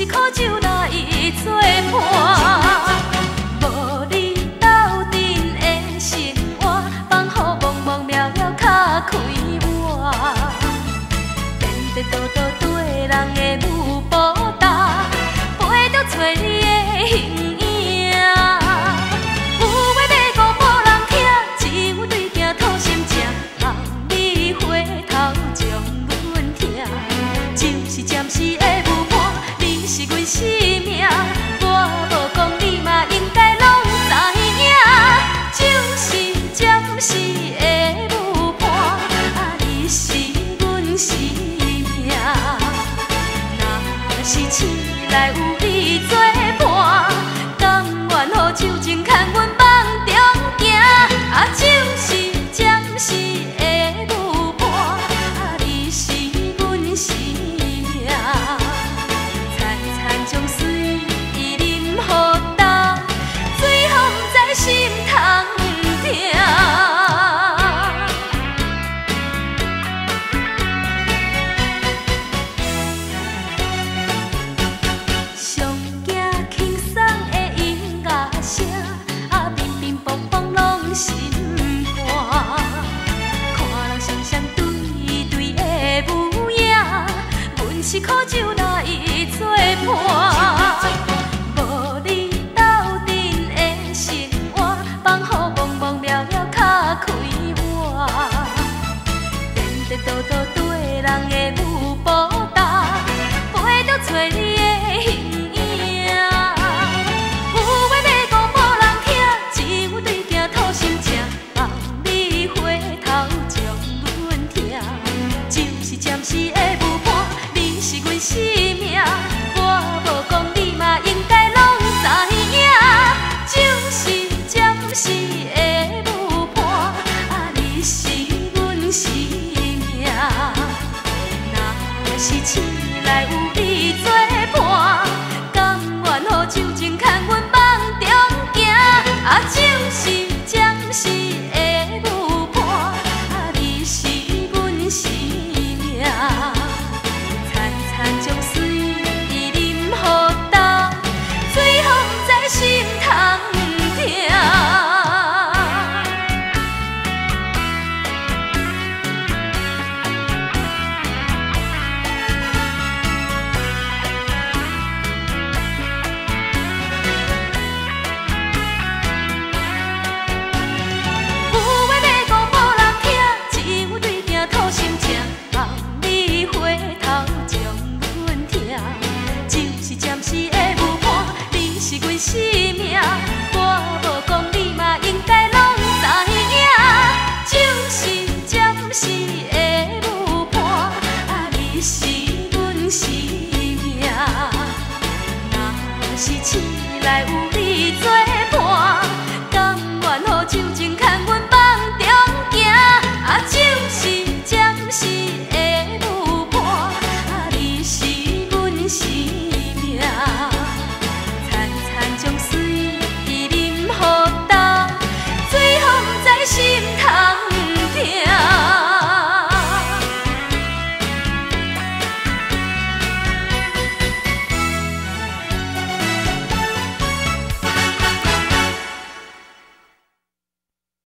一苦酒来作伴，无你斗阵的生活，放好忙忙渺渺较快活，颠颠倒倒对人。性命，我无讲你嘛应该拢知影，就是暂时的无伴，啊，你是阮生命，若是醒来有。无你斗阵的生活，放好忙忙了了，敲开我。颠颠倒倒人的，你的形影。有话要讲人听，只对心声。你回头将阮听，就是暂时。是起来有你做。生命，我无讲，你嘛应该拢知影。酒是暂时的舞伴，啊，你是阮生命。若是醒来有你做。